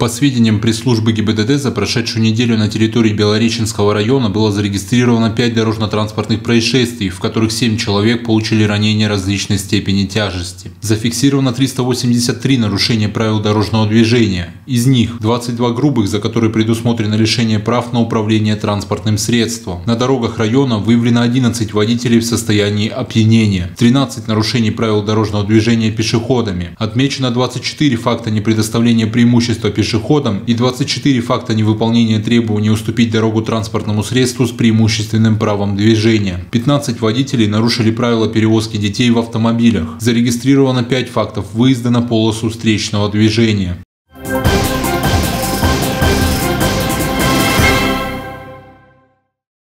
По сведениям пресс-службы ГИБДД, за прошедшую неделю на территории Белореченского района было зарегистрировано 5 дорожно-транспортных происшествий, в которых 7 человек получили ранения различной степени тяжести. Зафиксировано 383 нарушения правил дорожного движения. Из них 22 грубых, за которые предусмотрено лишение прав на управление транспортным средством. На дорогах района выявлено 11 водителей в состоянии опьянения, 13 нарушений правил дорожного движения пешеходами. Отмечено 24 факта непредоставления преимущества пешеходам пешеходам и 24 факта невыполнения требований уступить дорогу транспортному средству с преимущественным правом движения. 15 водителей нарушили правила перевозки детей в автомобилях. Зарегистрировано 5 фактов выезда на полосу встречного движения.